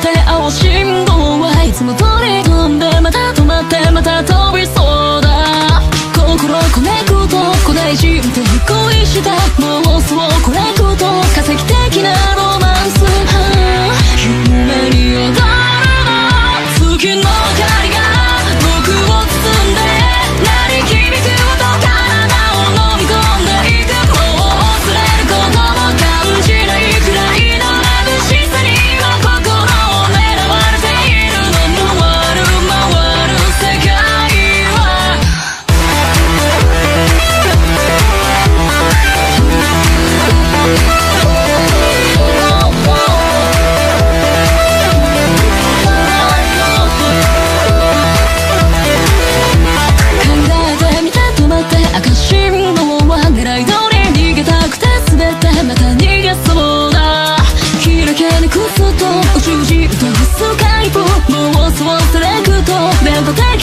帝王信号はいつも通り赤信は狙い通り逃げたくて滑てまた逃げそうだ。開けにくすと宇宙人と世界を妄想セレクト目立て